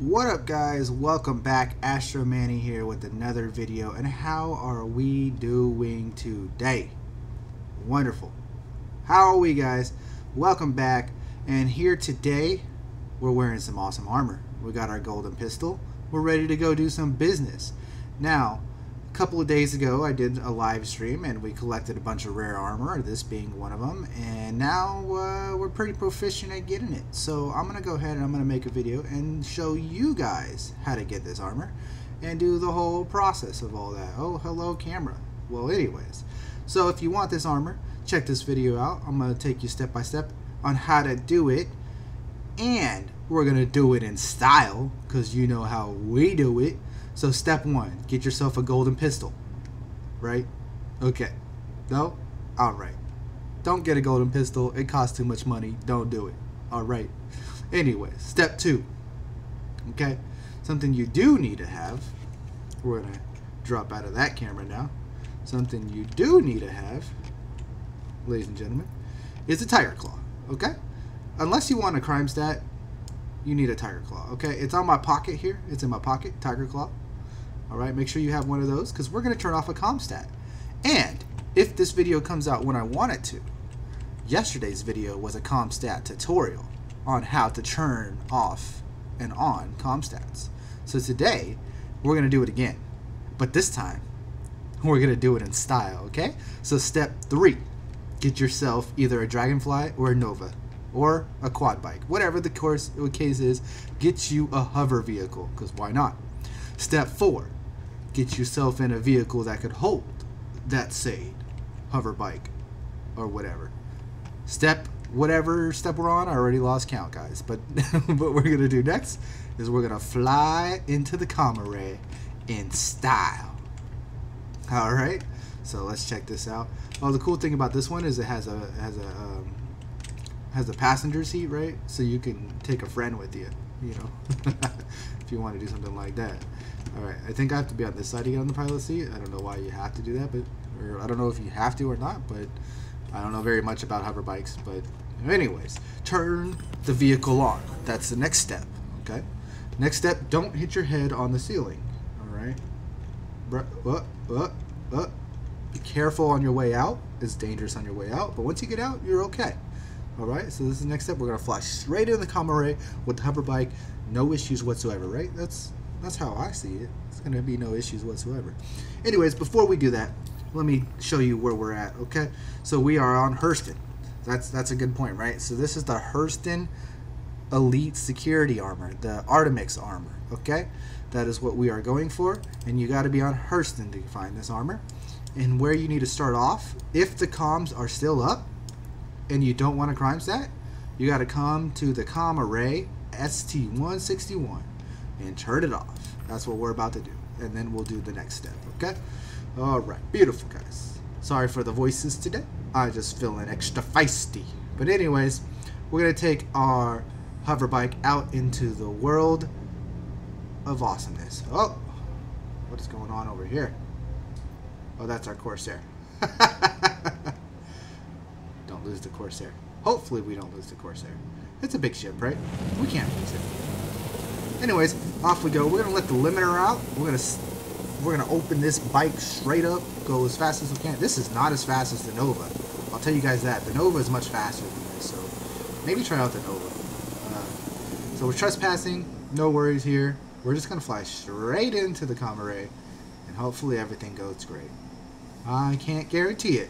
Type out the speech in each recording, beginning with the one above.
What up guys, welcome back, Astro Mani here with another video and how are we doing today? Wonderful. How are we guys? Welcome back and here today we're wearing some awesome armor. We got our golden pistol, we're ready to go do some business. Now, couple of days ago I did a live stream and we collected a bunch of rare armor, this being one of them, and now uh, we're pretty proficient at getting it. So I'm going to go ahead and I'm going to make a video and show you guys how to get this armor and do the whole process of all that. Oh, hello camera. Well, anyways, so if you want this armor, check this video out. I'm going to take you step by step on how to do it and we're going to do it in style because you know how we do it. So step one, get yourself a golden pistol. Right? Okay. No? Alright. Don't get a golden pistol. It costs too much money. Don't do it. Alright. Anyway, step two. Okay? Something you do need to have. We're going to drop out of that camera now. Something you do need to have, ladies and gentlemen, is a tiger claw. Okay? Unless you want a crime stat, you need a tiger claw. Okay? It's on my pocket here. It's in my pocket. Tiger claw. Alright, make sure you have one of those because we're going to turn off a comstat. And if this video comes out when I want it to, yesterday's video was a comstat tutorial on how to turn off and on comstats. So today, we're going to do it again. But this time, we're going to do it in style, okay? So step three, get yourself either a Dragonfly or a Nova or a quad bike. Whatever the course case is, get you a hover vehicle because why not? Step four, get yourself in a vehicle that could hold that say hover bike or whatever. Step whatever step we're on, I already lost count, guys. But what we're gonna do next is we're gonna fly into the comm array in style. All right, so let's check this out. Oh, the cool thing about this one is it has a has a um, has a passenger seat, right? So you can take a friend with you, you know, if you want to do something like that. Alright, I think I have to be on this side to get on the pilot seat. I don't know why you have to do that, but or I don't know if you have to or not, but I don't know very much about hover bikes. But anyways, turn the vehicle on. That's the next step. Okay. Next step, don't hit your head on the ceiling. Alright. Uh, uh, uh. Be careful on your way out. It's dangerous on your way out, but once you get out, you're okay. Alright, so this is the next step. We're gonna fly straight into the comm array with the hover bike. No issues whatsoever, right? That's that's how I see it. It's going to be no issues whatsoever. Anyways, before we do that, let me show you where we're at, okay? So we are on Hurston. That's that's a good point, right? So this is the Hurston Elite Security Armor, the Artimex armor, okay? That is what we are going for, and you got to be on Hurston to find this armor. And where you need to start off, if the comms are still up and you don't want a crime stat, you got to come to the Com Array ST161 and turn it off. That's what we're about to do. And then we'll do the next step, okay? Alright, beautiful guys. Sorry for the voices today. I just feeling extra feisty. But anyways, we're going to take our hover bike out into the world of awesomeness. Oh, what is going on over here? Oh, that's our Corsair. don't lose the Corsair. Hopefully we don't lose the Corsair. It's a big ship, right? We can't lose it. Anyways, off we go. We're gonna let the limiter out. We're gonna we're gonna open this bike straight up, go as fast as we can. This is not as fast as the Nova. I'll tell you guys that. The Nova is much faster than this, so maybe try out the Nova. Uh, so we're trespassing. No worries here. We're just gonna fly straight into the comm array, and hopefully everything goes great. I can't guarantee it,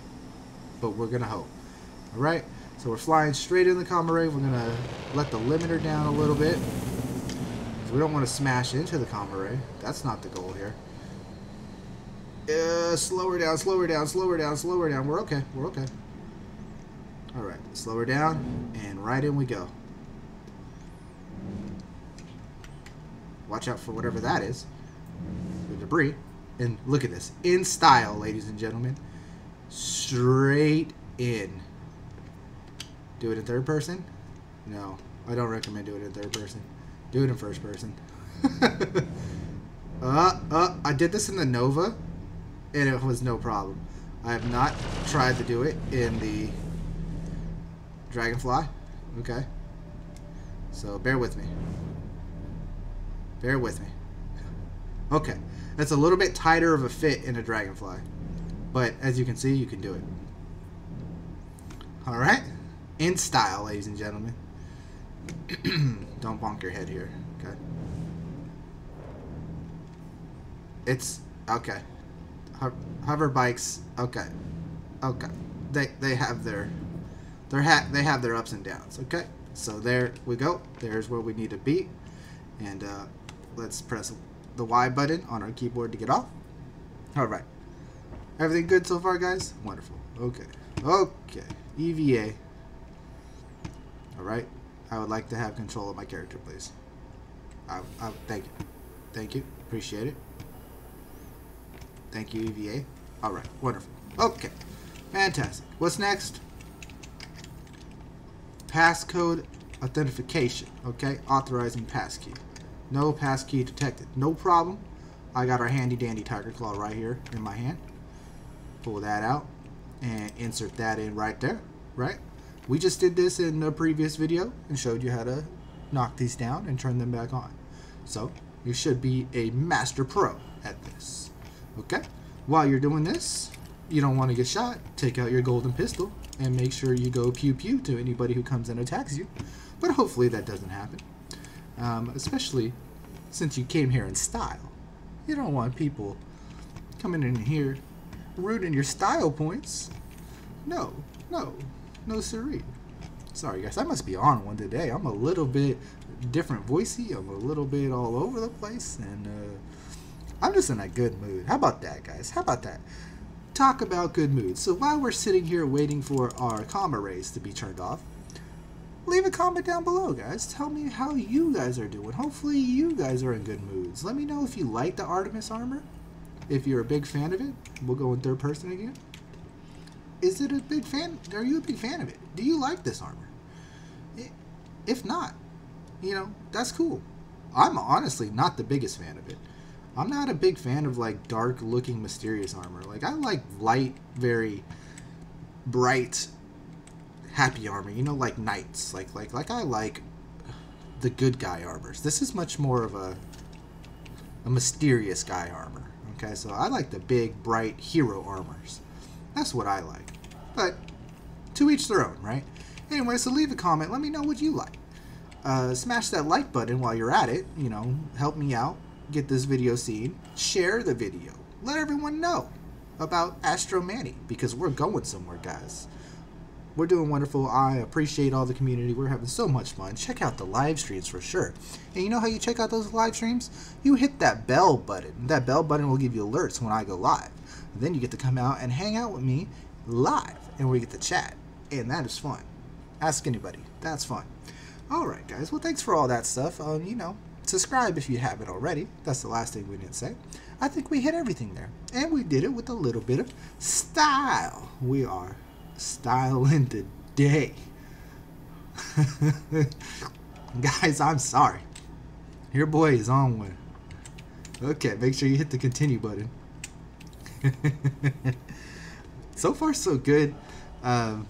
but we're gonna hope. All right. So we're flying straight in the comm array. We're gonna let the limiter down a little bit. We don't want to smash into the comm array. That's not the goal here. Uh, slow her down, slow her down, slow her down, slow her down. We're okay. We're okay. Alright, slow her down, and right in we go. Watch out for whatever that is. The debris. And look at this. In style, ladies and gentlemen. Straight in. Do it in third person? No. I don't recommend doing it in third person. Do it in first person. uh, uh, I did this in the Nova, and it was no problem. I have not tried to do it in the Dragonfly. Okay. So bear with me. Bear with me. Okay. That's a little bit tighter of a fit in a Dragonfly. But as you can see, you can do it. Alright? In style, ladies and gentlemen. Don't bonk your head here. Okay. It's okay. Ho hover bikes. Okay. Okay. They they have their their hat. They have their ups and downs. Okay. So there we go. There's where we need to be, and uh, let's press the Y button on our keyboard to get off. All right. Everything good so far, guys? Wonderful. Okay. Okay. EVA. All right. I would like to have control of my character, please. I, I, thank you. Thank you. Appreciate it. Thank you, EVA. All right. Wonderful. Okay. Fantastic. What's next? Passcode authentication. Okay. Authorizing passkey. No passkey detected. No problem. I got our handy dandy tiger claw right here in my hand. Pull that out and insert that in right there. Right? We just did this in a previous video and showed you how to knock these down and turn them back on. So you should be a master pro at this. Okay? While you're doing this, you don't want to get shot, take out your golden pistol and make sure you go pew pew to anybody who comes and attacks you. But hopefully that doesn't happen. Um, especially since you came here in style. You don't want people coming in here rooting your style points. No, no, no siree. Sorry guys, I must be on one today. I'm a little bit different voicey. I'm a little bit all over the place, and uh, I'm just in a good mood. How about that, guys? How about that? Talk about good mood. So while we're sitting here waiting for our comm arrays to be turned off, leave a comment down below, guys. Tell me how you guys are doing. Hopefully you guys are in good moods. Let me know if you like the Artemis armor. If you're a big fan of it, we'll go in third person again. Is it a big fan? Are you a big fan of it? Do you like this armor? If not, you know, that's cool. I'm honestly not the biggest fan of it. I'm not a big fan of like dark looking mysterious armor. Like I like light, very bright, happy armor. You know, like knights. Like like like I like the good guy armors. This is much more of a a mysterious guy armor. Okay, so I like the big, bright hero armors. That's what I like. But to each their own, right? Anyway, so leave a comment. Let me know what you like. Uh, smash that like button while you're at it. You know, help me out. Get this video seen. Share the video. Let everyone know about Astro Mani because we're going somewhere, guys. We're doing wonderful. I appreciate all the community. We're having so much fun. Check out the live streams for sure. And you know how you check out those live streams? You hit that bell button. That bell button will give you alerts when I go live. Then you get to come out and hang out with me live, and we get to chat, and that is fun. Ask anybody. That's fun. All right, guys. Well, thanks for all that stuff. Um, you know, subscribe if you haven't already. That's the last thing we didn't say. I think we hit everything there, and we did it with a little bit of style. We are styling today. Guys, I'm sorry. Your boy is on one. Okay, make sure you hit the continue button. so far, so good. Um,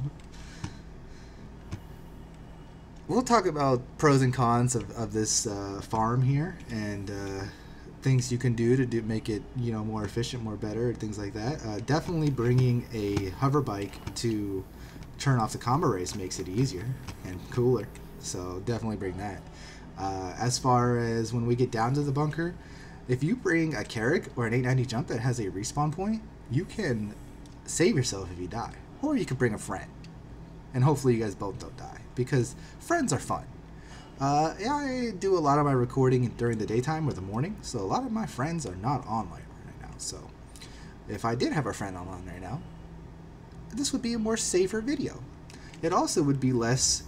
we'll talk about pros and cons of, of this uh, farm here and uh, things you can do to do, make it you know more efficient, more better, and things like that. Uh, definitely bringing a hover bike to turn off the comm arrays makes it easier and cooler. So definitely bring that. Uh, as far as when we get down to the bunker, if you bring a Carrack or an 890 jump that has a respawn point, you can save yourself if you die. Or you could bring a friend. And hopefully you guys both don't die. Because friends are fun. Uh, yeah, I do a lot of my recording during the daytime or the morning, so a lot of my friends are not online right now. So if I did have a friend online right now, this would be a more safer video. It also would be less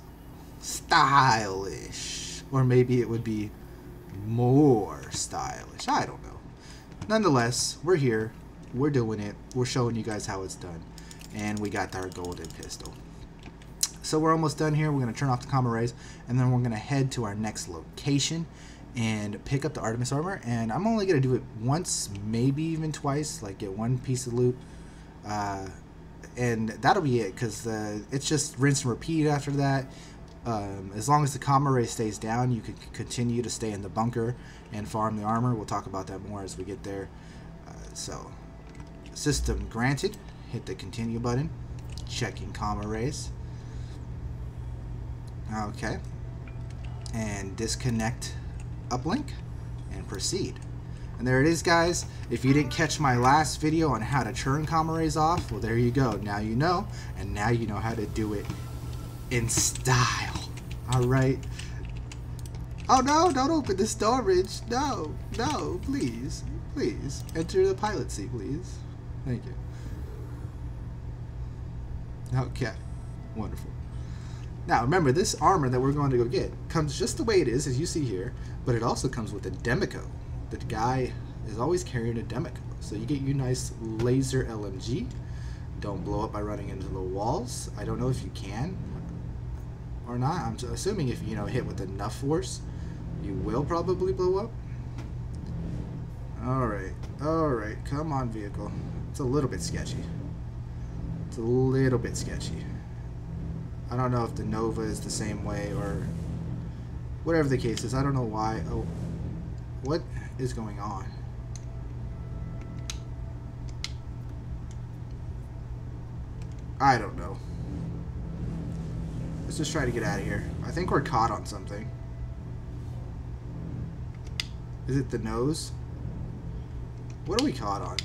stylish. Or maybe it would be more stylish. I don't know. Nonetheless, we're here. We're doing it. We're showing you guys how it's done. And we got our golden pistol. So we're almost done here. We're going to turn off the comm arrays. And then we're going to head to our next location and pick up the Artemis armor. And I'm only going to do it once, maybe even twice. Like get one piece of loot. Uh, and that'll be it because uh, it's just rinse and repeat after that Um, as long as the comm array stays down, you can continue to stay in the bunker and farm the armor. We'll talk about that more as we get there. Uh, so, system granted. Hit the continue button. Checking comm arrays. Okay. And disconnect uplink and proceed. And there it is, guys. If you didn't catch my last video on how to turn comm arrays off, well, there you go. Now you know, and now you know how to do it in style. All right. Oh no! Don't open the storage. No, no, please, please enter the pilot seat, please. Thank you. Okay, wonderful. Now remember, this armor that we're going to go get comes just the way it is, as you see here, but it also comes with a Demeco. The guy is always carrying a Demeco. So you get you nice laser LMG. Don't blow up by running into the walls. I don't know if you can or not. I'm assuming if you know hit with enough force, you will probably blow up. Alright, alright, come on vehicle. It's a little bit sketchy. It's a little bit sketchy. I don't know if the Nova is the same way or whatever the case is. I don't know why. Oh, what is going on? I don't know. Let's just try to get out of here. I think we're caught on something. Is it the nose? What are we caught on?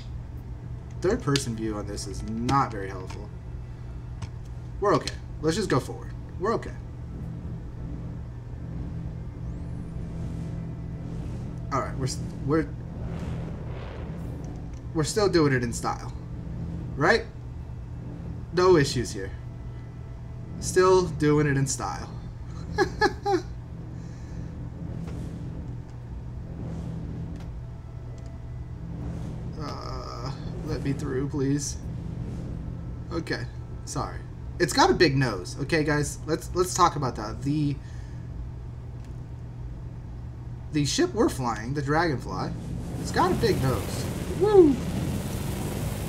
Third person view on this is not very helpful. We're okay. Let's just go forward. We're okay. Alright, we're, we're, we're still doing it in style. Right? No issues here. Still doing it in style. me through, please. Okay, sorry. It's got a big nose. Okay, guys, let's let's talk about that. The the ship we're flying, the Dragonfly, it's got a big nose. Woo!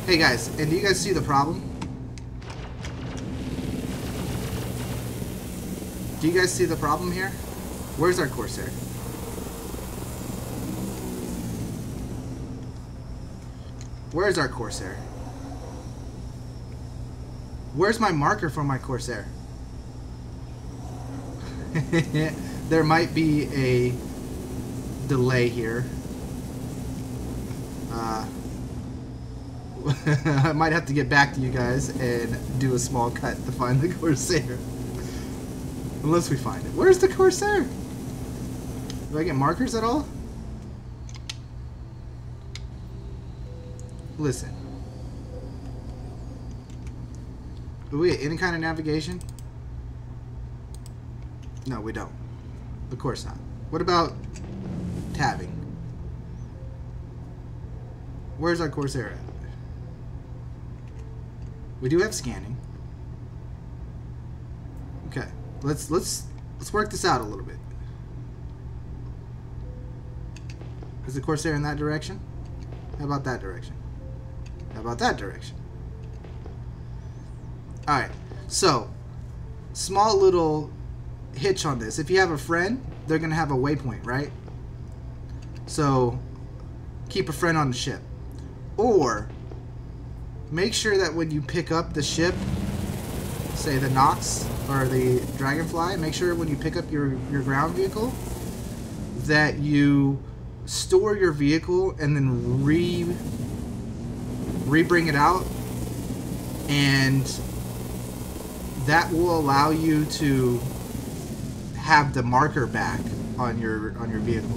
Hey guys, and do you guys see the problem? Do you guys see the problem here? Where's our Corsair? Where's our Corsair? Where's my marker for my Corsair? there might be a delay here. Uh, I might have to get back to you guys and do a small cut to find the Corsair. Unless we find it. Where's the Corsair? Do I get markers at all? Listen. Do we get any kind of navigation? No, we don't. Of course not. What about tabbing? Where's our Corsair at? We do have scanning. Okay. Let's let's let's work this out a little bit. Is the Corsair in that direction? How about that direction? How about that direction? Alright, so small little hitch on this. If you have a friend, they're gonna have a waypoint, right? So keep a friend on the ship. Or make sure that when you pick up the ship, say the Nox or the Dragonfly, make sure when you pick up your, your ground vehicle that you store your vehicle and then re re bring it out and that will allow you to have the marker back on your on your vehicle.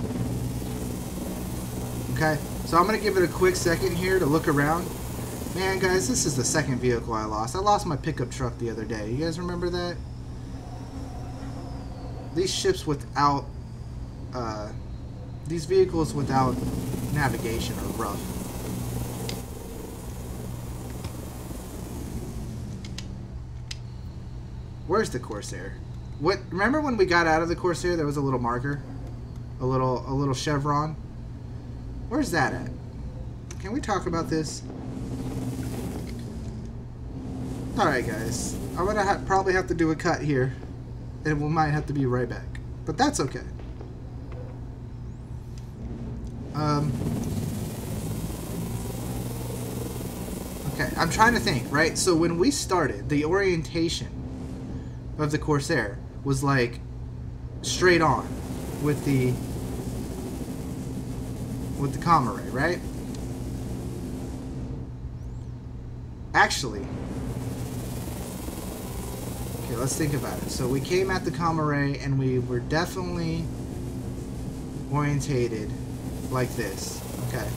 Okay, so I'm gonna give it a quick second here to look around. Man, guys, this is the second vehicle I lost. I lost my pickup truck the other day. You guys remember that? These ships without, uh, these vehicles without navigation are rough. Where's the Corsair? What? Remember when we got out of the Corsair? There was a little marker, a little, a little chevron. Where's that at? Can we talk about this? Alright guys, I'm gonna ha probably have to do a cut here. and we might have to be right back. But that's okay. Um, okay, I'm trying to think, right? So when we started, the orientation of the Corsair was like straight on with the with the comm array, right? Actually, okay, let's think about it. So we came at the comm array and we were definitely orientated like this. Okay.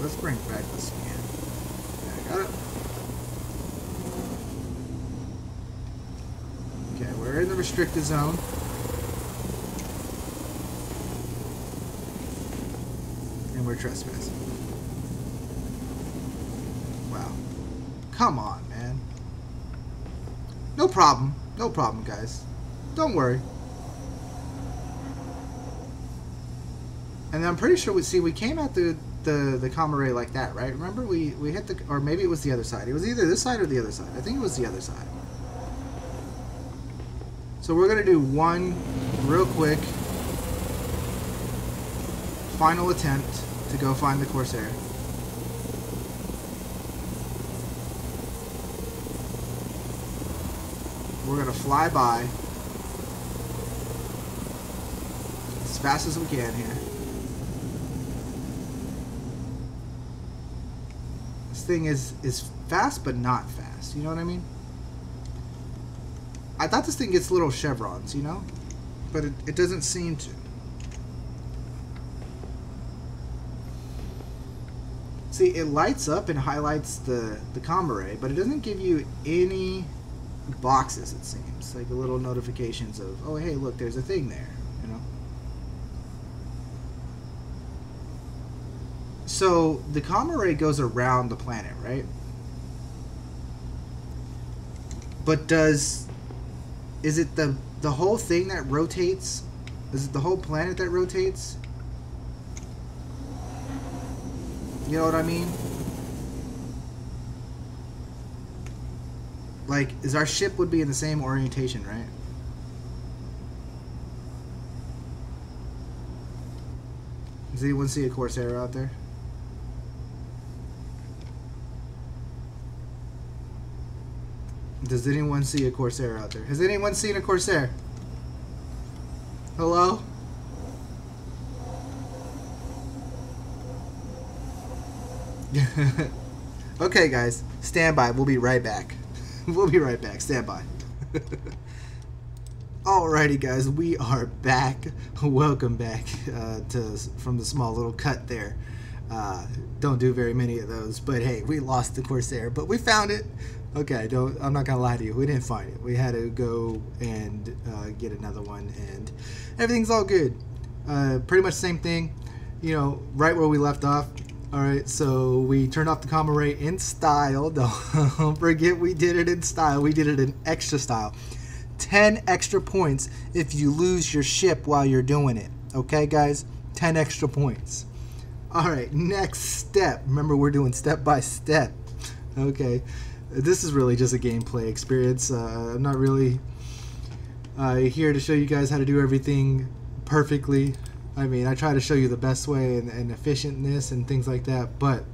Let's bring back the scan. Okay, we're in the restricted zone. And we're trespassing. Wow. Come on, man. No problem. No problem, guys. Don't worry. And I'm pretty sure we see we came at the the the comm array like that, right? Remember we we hit the or maybe it was the other side. It was either this side or the other side. I think it was the other side. So we're gonna do one real quick final attempt to go find the Corsair. We're gonna fly by as fast as we can here. Thing is is fast but not fast. You know what I mean? I thought this thing gets little chevrons, you know? But it, it doesn't seem to. See, it lights up and highlights the, the comm array, but it doesn't give you any boxes, it seems. Like little notifications of, oh, hey, look, there's a thing there, you know? So, the comm array goes around the planet, right? But does is it the the whole thing that rotates? Is it the whole planet that rotates? You know what I mean? Like, is our ship would be in the same orientation, right? Does anyone see a Corsair out there? Does anyone see a Corsair out there? Has anyone seen a Corsair? Hello? okay, guys. Stand by. We'll be right back. we'll be right back. Stand by. Alrighty, guys. We are back. Welcome back uh, to from the small little cut there. Uh, don't do very many of those, but hey, we lost the Corsair, but we found it. Okay, don't. I'm not gonna lie to you. We didn't find it. We had to go and uh, get another one, and everything's all good. Uh, pretty much same thing. You know, right where we left off. All right, so we turned off the comm array in style. Don't forget we did it in style. We did it in extra style. 10 extra points if you lose your ship while you're doing it. Okay, guys? 10 extra points. All right, next step. Remember, we're doing step by step. Okay, this is really just a gameplay experience. Uh, I'm not really uh, here to show you guys how to do everything perfectly. I mean, I try to show you the best way and, and efficientness and things like that, but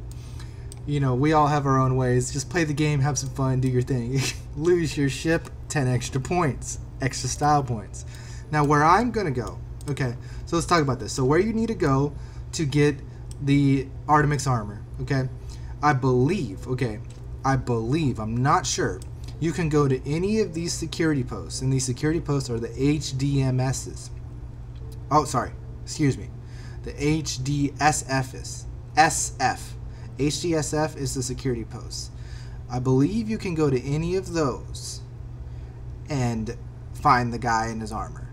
you know, we all have our own ways. Just play the game, have some fun, do your thing. Lose your ship, 10 extra points, extra style points. Now, where I'm going to go, okay, so let's talk about this. So, where you need to go to get the Artimex armor, okay, I believe, okay, I believe, I'm not sure, you can go to any of these security posts, and these security posts are the HDMSs. Oh, sorry, excuse me, the HDSFs, SF. HDSF is the security post. I believe you can go to any of those and find the guy in his armor.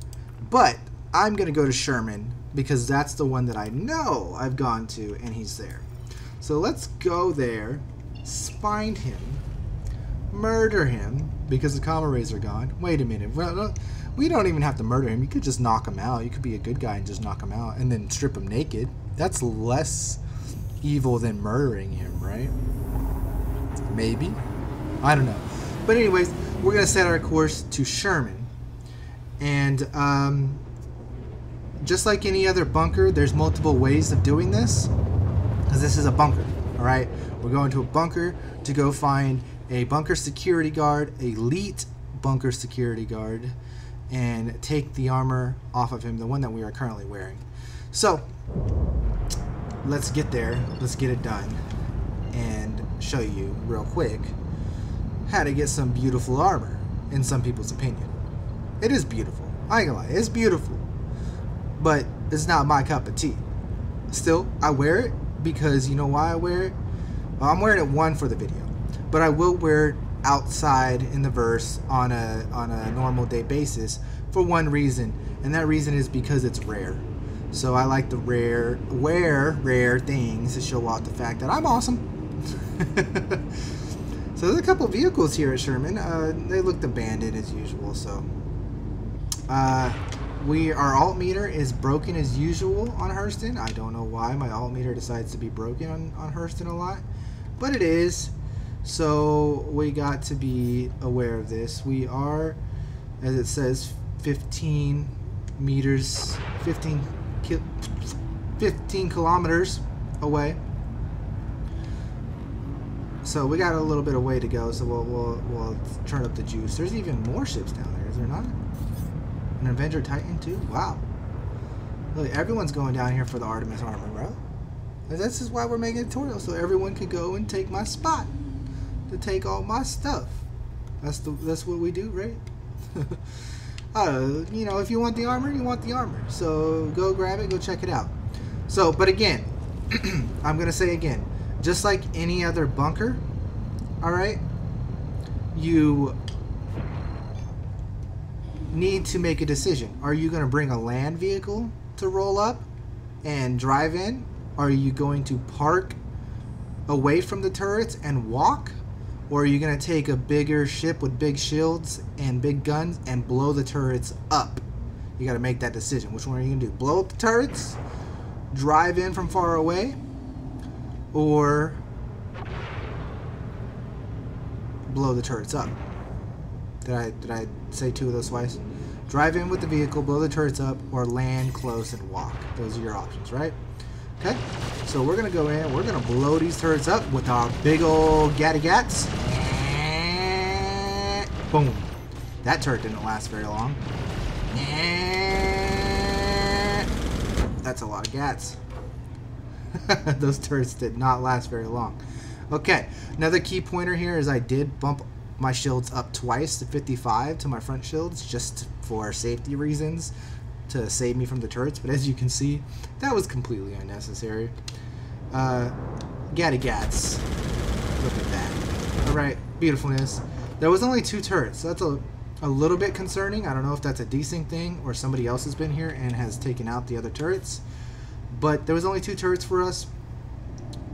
But I'm going to go to Sherman because that's the one that I know I've gone to and he's there. So let's go there, find him, murder him because the comm arrays are gone. Wait a minute. We don't even have to murder him. You could just knock him out. You could be a good guy and just knock him out and then strip him naked. That's less evil than murdering him, right? Maybe. I don't know. But anyways, we're gonna set our course to Sherman, and um, just like any other bunker, there's multiple ways of doing this, because this is a bunker. All right, we're going to a bunker to go find a bunker security guard, elite bunker security guard, and take the armor off of him, the one that we are currently wearing. So, let's get there, let's get it done, and show you real quick how to get some beautiful armor, in some people's opinion. It is beautiful. I ain't gonna lie, it's beautiful. But it's not my cup of tea. Still, I wear it because you know why I wear it? I'm wearing it one for the video, but I will wear it outside in the verse on a on a normal day basis for one reason, and that reason is because it's rare. So I like the rare wear rare things to show off the fact that I'm awesome. so there's a couple vehicles here at Sherman. Uh, they looked abandoned as usual. So uh, we our alt meter is broken as usual on Hurston. I don't know why my alt meter decides to be broken on on Hurston a lot, but it is. So we got to be aware of this. We are, as it says, 15 meters, 15, 15 kilometers away. So we got a little bit of way to go. So we'll, we'll, we'll turn up the juice. There's even more ships down there, is there not? An Avenger Titan too? Wow. Look, everyone's going down here for the Artemis armor, bro. And this is why we're making a tutorial, so everyone can go and take my spot to take all my stuff. That's the that's what we do, right? uh, you know, if you want the armor, you want the armor. So go grab it, go check it out. So, but again, I'm gonna say again, just like any other bunker, all right, you need to make a decision. Are you gonna bring a land vehicle to roll up and drive in? Are you going to park away from the turrets and walk? Or are you going to take a bigger ship with big shields and big guns and blow the turrets up? You got to make that decision. Which one are you going to do? Blow up the turrets? Drive in from far away? Or blow the turrets up? Did I did I say two of those twice? Drive in with the vehicle, blow the turrets up, or land close and walk. Those are your options, right? Okay, so we're gonna go in, we're gonna blow these turrets up with our big old Gatty Gats. Boom. That turret didn't last very long. That's a lot of Gats. Those turrets did not last very long. Okay, another key pointer here is I did bump my shields up twice to 55 to my front shields just for safety reasons to save me from the turrets, but as you can see, that was completely unnecessary. Uh, Gatty Gats. Look at that. Alright, beautifulness. There was only two turrets, so that's a, a little bit concerning. I don't know if that's a decent thing or somebody else has been here and has taken out the other turrets. But there was only two turrets for us.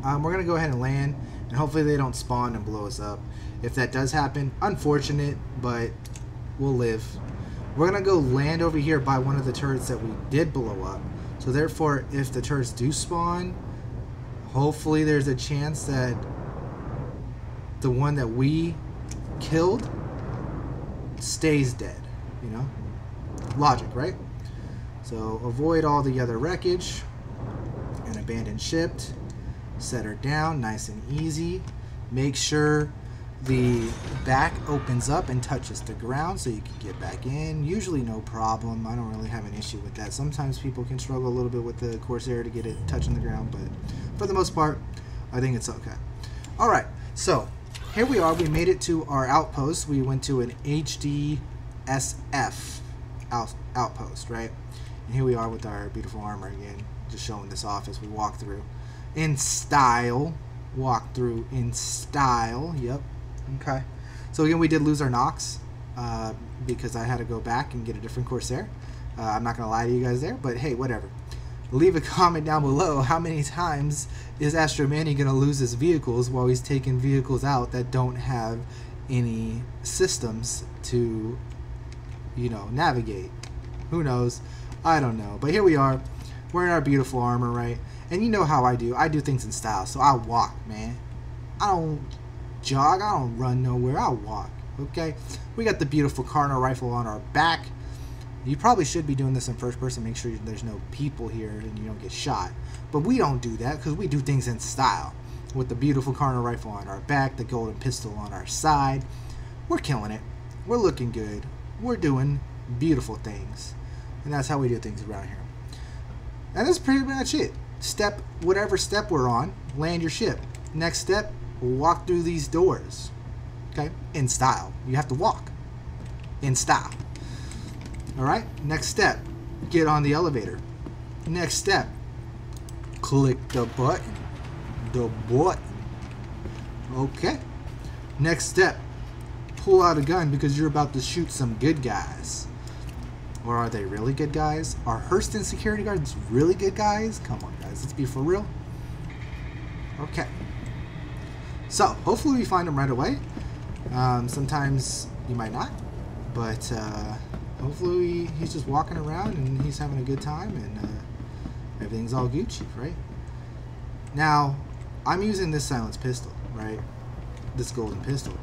Um, we're going to go ahead and land, and hopefully they don't spawn and blow us up. If that does happen, unfortunate, but we'll live. We're going to go land over here by one of the turrets that we did blow up. So therefore, if the turrets do spawn, hopefully there's a chance that the one that we killed stays dead, you know? Logic, right? So avoid all the other wreckage and abandoned ship. Set her down nice and easy. Make sure the back opens up and touches the ground so you can get back in. Usually no problem. I don't really have an issue with that. Sometimes people can struggle a little bit with the Corsair to get it touching the ground, but for the most part, I think it's okay. All right, so here we are. We made it to our outpost. We went to an HDSF out, outpost, right? And here we are with our beautiful armor again, just showing this off as we walk through. In style. Walk through in style. Yep, Okay. So again, we did lose our Nox uh, because I had to go back and get a different Corsair. Uh, I'm not going to lie to you guys there, but hey, whatever. Leave a comment down below how many times is Astro Mani going to lose his vehicles while he's taking vehicles out that don't have any systems to, you know, navigate. Who knows? I don't know. But here we are, wearing our beautiful armor, right? And you know how I do. I do things in style, so I walk, man. I don't jog. I don't run nowhere. I walk. Okay. We got the beautiful Karna rifle on our back. You probably should be doing this in first person. Make sure there's no people here and you don't get shot. But we don't do that because we do things in style. With the beautiful Karna rifle on our back, the golden pistol on our side. We're killing it. We're looking good. We're doing beautiful things. And that's how we do things around here. And that's pretty much it. Step, whatever step we're on, land your ship. Next step, walk through these doors. Okay? In style. You have to walk. In style. Alright? Next step, get on the elevator. Next step, click the button. The button. Okay. Next step, pull out a gun because you're about to shoot some good guys. Or are they really good guys? Are Hurston security guards really good guys? Come on, guys. Let's be for real. Okay. So, hopefully we find him right away. Um, sometimes you might not. But, uh, hopefully he's just walking around and he's having a good time and uh, everything's all Gucci, right? Now, I'm using this silence pistol, right? This golden pistol.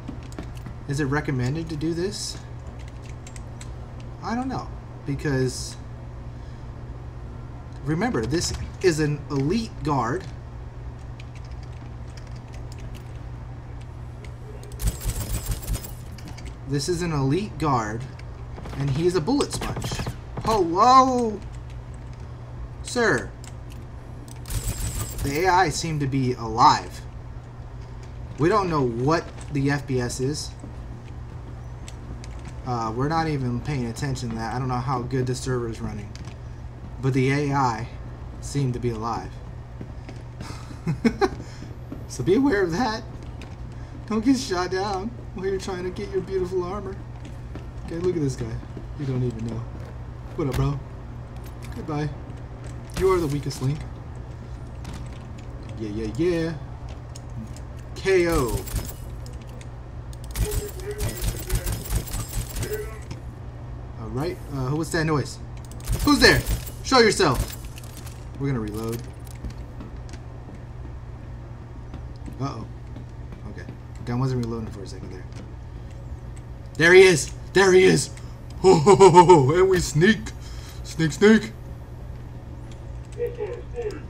Is it recommended to do this? I don't know because remember this is an elite guard this is an elite guard and he's a bullet sponge hello sir the AI seem to be alive we don't know what the FPS is uh, we're not even paying attention to that. I don't know how good the server is running. But the AI seem to be alive. so be aware of that. Don't get shot down while you're trying to get your beautiful armor. Okay, look at this guy. You don't even know. What up, bro? Goodbye. You are the weakest link. Yeah, yeah, yeah. KO. Alright, Uh, what's that noise? Who's there? Show yourself. We're gonna reload. Uh-oh. Gun wasn't reloading for a second there. There he is! There he is! Oh, and we sneak! Sneak, sneak!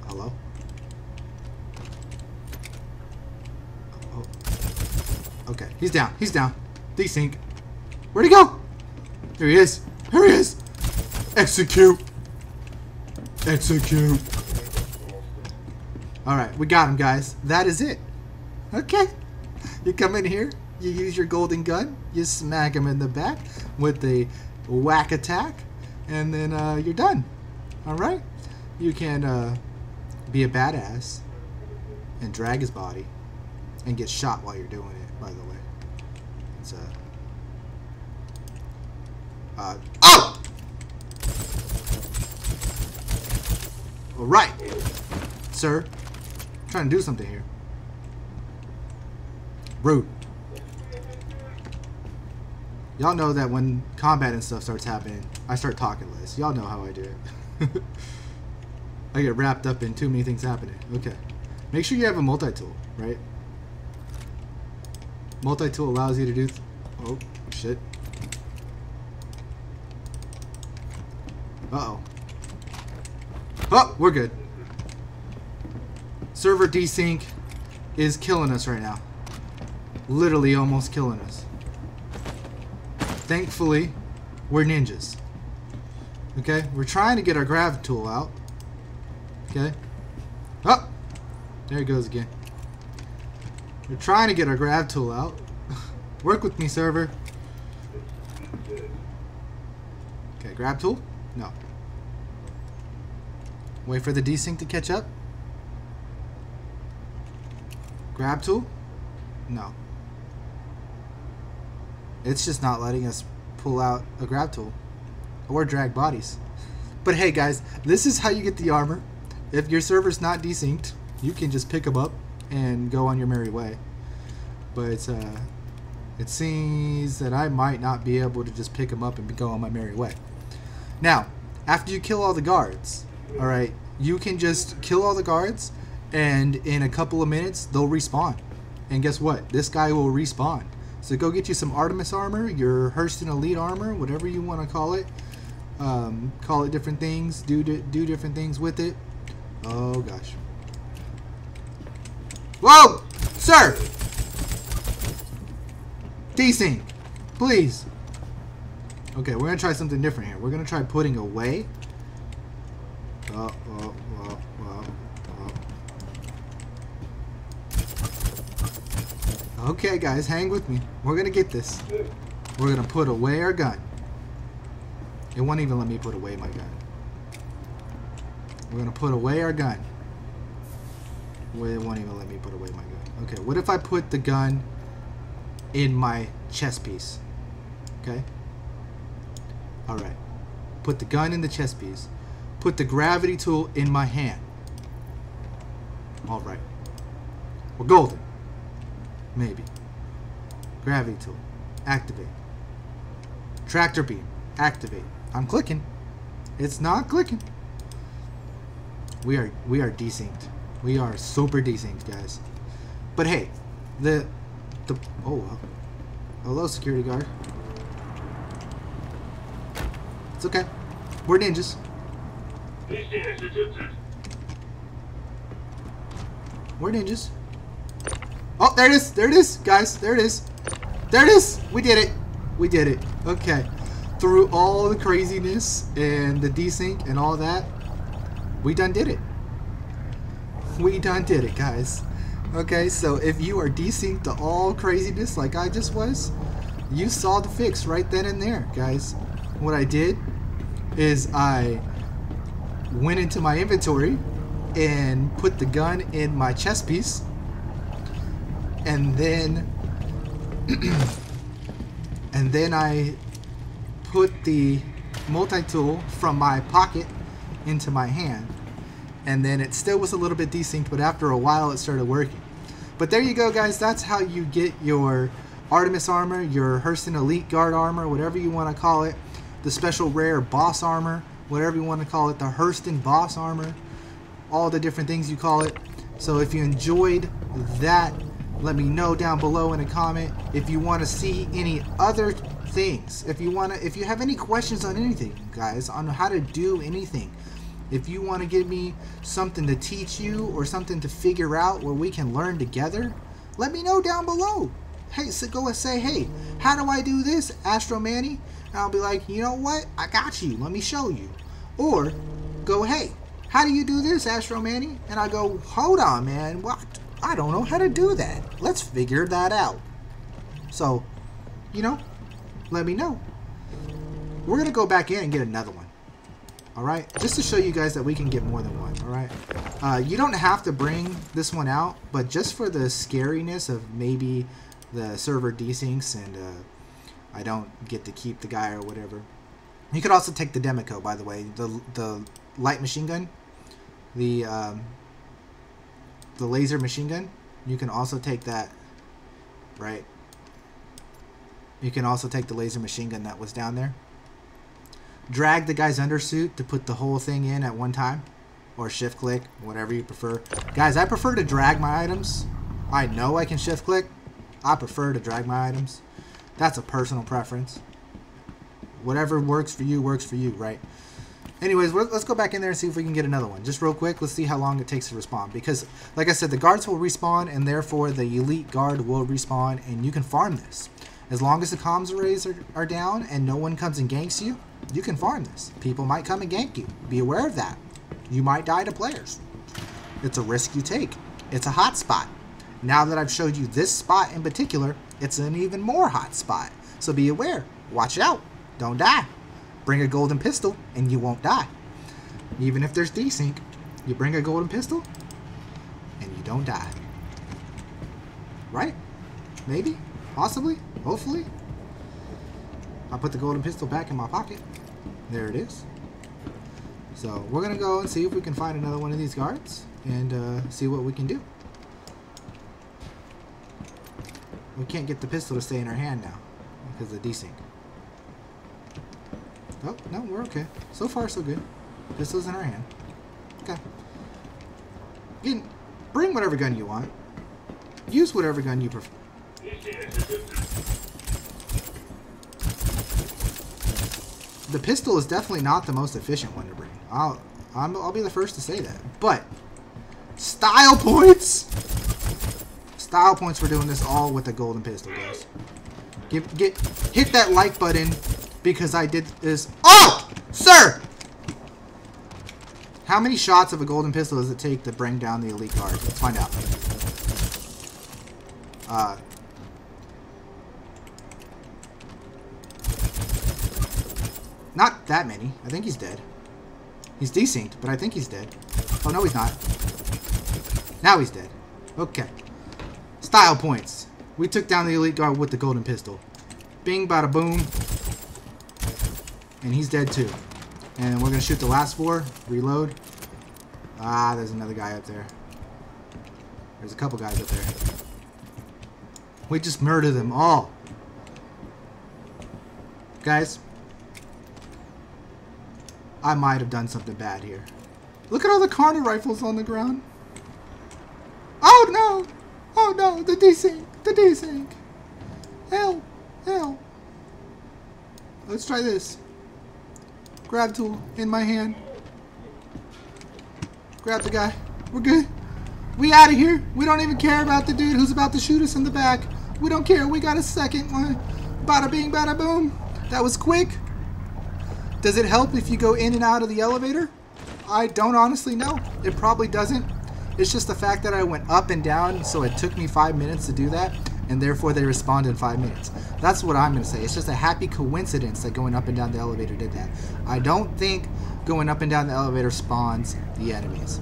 Hello? Oh. Okay, he's down. He's down. Desync. Where'd he go? There he is. There he is. Execute. Execute. Alright, we got him, guys. That is it. Okay. You come in here, you use your golden gun, you smack him in the back with the whack attack, and then uh, you're done. Alright? You can uh, be a badass and drag his body and get shot while you're doing it, by the way. It's uh, uh, oh! Alright. Sir. I'm trying to do something here. Rude. Y'all know that when combat and stuff starts happening, I start talking less. Y'all know how I do it. I get wrapped up in too many things happening. Okay. Make sure you have a multi-tool, right? Multi-tool allows you to do... oh, shit. Uh-oh. Oh, we're good. Server desync is killing us right now. Literally almost killing us. Thankfully, we're ninjas. Okay? We're trying to get our grav tool out. Okay? Oh! There he goes again. We're trying to get our grav tool out. Work with me, server. Okay, grab tool. No. Wait for the desync to catch up. Grab tool? No. It's just not letting us pull out a grab tool. Or drag bodies. But hey guys, this is how you get the armor. If your server's not desynced, you can just pick them up and go on your merry way. But uh, it seems that I might not be able to just pick them up and go on my merry way. Now, after you kill all the guards, all right, you can just kill all the guards, and in a couple of minutes they'll respawn. And guess what? This guy will respawn. So go get you some Artemis armor, your Hurston Elite armor, whatever you want to call it. Um, call it different things. Do do different things with it. Oh gosh. Whoa, sir. Desync, please. Okay, we're gonna try something different here. We're gonna try putting away. Oh, oh, oh, oh, oh. Okay, guys, hang with me. We're gonna get this. We're gonna put away our gun. It won't even let me put away my gun. We're gonna put away our gun. Well, it won't even let me put away my gun. Okay, what if I put the gun in my chest piece? Okay. Alright. Put the gun in the chest piece. Put the gravity tool in my hand. Alright. We're golden. Maybe. Gravity tool. Activate. Tractor beam. Activate. I'm clicking. It's not clicking. We are we are desynced. We are super desynced, guys. But hey, the the oh well. hello security guard. It's okay. We're ninjas. We're ninjas. Oh, there it is. There it is, guys. There it is. There it is. We did it. We did it. Okay through all the craziness and the desync and all that, we done did it. We done did it, guys. Okay, so if you are desynced to all craziness like I just was, you saw the fix right then and there, guys. What I did is I went into my inventory and put the gun in my chest piece and then and then I put the multi-tool from my pocket into my hand. And then it still was a little bit desynced but after a while it started working. But there you go guys. That's how you get your Artimex armor your Hurston Elite Guard armor whatever you want to call it the special rare boss armor whatever you want to call it the Hurston boss armor all the different things you call it. So if you enjoyed that let me know down below in a comment if you want to see any other things. If you want to, if you have any questions on anything, guys, on how to do anything, if you want to give me something to teach you or something to figure out where we can learn together, let me know down below. Hey, so go and say, hey, how do I do this, Astro Mani? And I'll be like, you know what? I got you. Let me show you. Or go, hey, how do you do this, Astro Mani? And I go, hold on, man. What? I don't know how to do that. Let's figure that out. So, you know, let me know. We're going to go back in and get another one. Alright? Just to show you guys that we can get more than one. Alright? Uh, you don't have to bring this one out, but just for the scariness of maybe the server desyncs and uh, I don't get to keep the guy or whatever. You could also take the Demeco, by the way. The, the light machine gun. The, um, the laser machine gun. You can also take that, right? You can also take the laser machine gun that was down there. Drag the guy's undersuit to put the whole thing in at one time. Or shift click, whatever you prefer. Guys, I prefer to drag my items. I know I can shift click. I prefer to drag my items. That's a personal preference. Whatever works for you, works for you, right? Anyways, let's go back in there and see if we can get another one. Just real quick, let's see how long it takes to respawn. Because, like I said, the guards will respawn, and therefore the elite guard will respawn, and you can farm this. As long as the comms arrays are, are down and no one comes and ganks you, you can farm this. People might come and gank you. Be aware of that. You might die to players. It's a risk you take. It's a hot spot. Now that I've showed you this spot in particular, it's an even more hot spot. So be aware. Watch out. Don't die. Bring a golden pistol and you won't die. Even if there's desync, you bring a golden pistol and you don't die. Right? Maybe? Possibly? Hopefully. I put the golden pistol back in my pocket. There it is. So we're going to go and see if we can find another one of these guards and uh, see what we can do. We can't get the pistol to stay in our hand now because of desync. Oh, no, we're okay. So far, so good. Pistol's in our hand. Okay. You can bring whatever gun you want. use whatever gun you prefer. The pistol is definitely not the most efficient one to bring. I'll, i will be the first to say that. But, style points! Style points for doing this all with the golden pistol, guys. Give, get, hit that like button because I did this. Oh! Sir! How many shots of a golden pistol does it take to bring down the elite guard? Let's find out. Uh, not that many. I think he's dead. He's desynced, but I think he's dead. Oh, no, he's not. Now he's dead. Okay. Style points. We took down the elite guard with the golden pistol. Bing, bada boom. And he's dead too. And we're to shoot the last four. Reload. Ah, there's another guy up there. There's a couple guys up there. We just murder them all. Guys. I might have done something bad here. Look at all the Karna rifles on the ground. Oh no! Oh no, the desync! The desync! Hell! Hell! Let's try this. Grab tool in my hand. Grab the guy. We're good. We out of here. We don't even care about the dude who's about to shoot us in the back. We don't care. We got a second one. Bada bing, bada boom. That was quick. Does it help if you go in and out of the elevator? I don't honestly know. It probably doesn't. It's just the fact that I went up and down, so it took me five minutes to do that and therefore they respond in five minutes. That's what I'm going to say. It's just a happy coincidence that going up and down the elevator did that. I don't think going up and down the elevator spawns the enemies.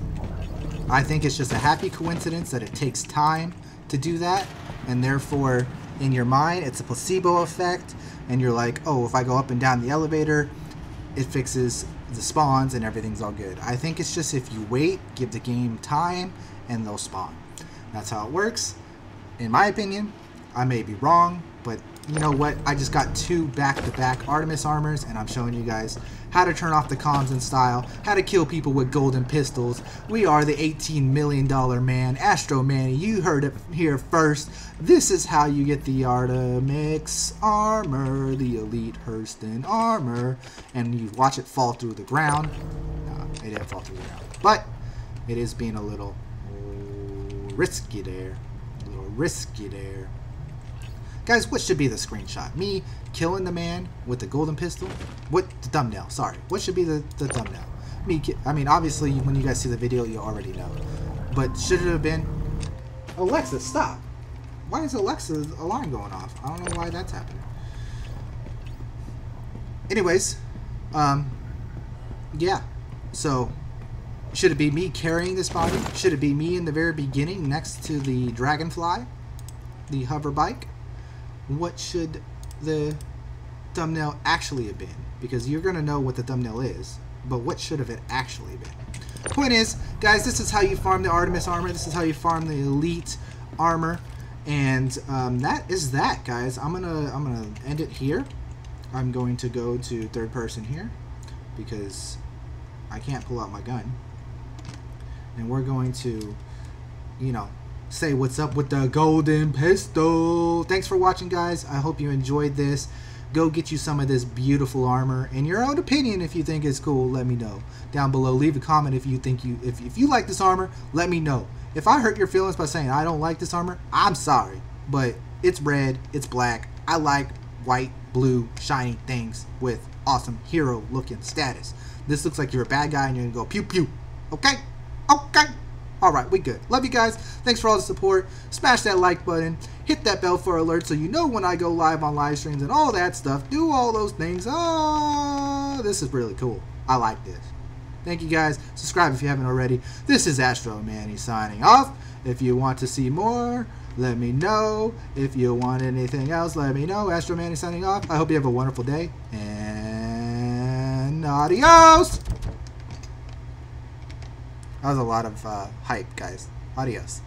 I think it's just a happy coincidence that it takes time to do that, and therefore, in your mind, it's a placebo effect, and you're like, oh, if I go up and down the elevator, it fixes the spawns and everything's all good. I think it's just if you wait, give the game time, and they'll spawn. That's how it works in my opinion. I may be wrong, but you know what? I just got two back-to-back -back Artimex armors, and I'm showing you guys how to turn off the comms in style, how to kill people with golden pistols. We are the $18 million man, Astro Mani. You heard it here first. This is how you get the Artimex armor, the Elite Hurston armor, and you watch it fall through the ground. No, it didn't fall through the ground, but it is being a little risky there a little risky there. Guys, what should be the screenshot? Me killing the man with the golden pistol? What? The thumbnail, sorry. What should be the, the thumbnail? Me, I mean, obviously, when you guys see the video, you already know. But should it have been... Alexa, stop! Why is Alexa's alarm going off? I don't know why that's happening. Anyways, um, yeah. So, should it be me carrying this body? Should it be me in the very beginning next to the Dragonfly? The hover bike? What should the thumbnail actually have been? Because you're going to know what the thumbnail is, but what should have it actually been? Point is, guys, this is how you farm the Artimex armor. This is how you farm the Elite armor. And um, that is that, guys. I'm gonna I'm gonna end it here. I'm going to go to third person here because I can't pull out my gun and we're going to, you know, say what's up with the golden pistol. Thanks for watching, guys. I hope you enjoyed this. Go get you some of this beautiful armor. In your own opinion, if you think it's cool, let me know down below. Leave a comment if you think you if, if you like this armor. Let me know. If I hurt your feelings by saying I don't like this armor, I'm sorry, but it's red, it's black. I like white, blue, shiny things with awesome hero looking status. This looks like you're a bad guy and you're gonna go pew pew. Okay? Okay. Alright, we good. Love you guys. Thanks for all the support. Smash that like button. Hit that bell for alerts so you know when I go live on live streams and all that stuff. Do all those things. Oh, this is really cool. I like this. Thank you guys. Subscribe if you haven't already. This is Astro Mani signing off. If you want to see more, let me know. If you want anything else, let me know. Astro Mani signing off. I hope you have a wonderful day. And adios! That was a lot of uh, hype, guys. Adios.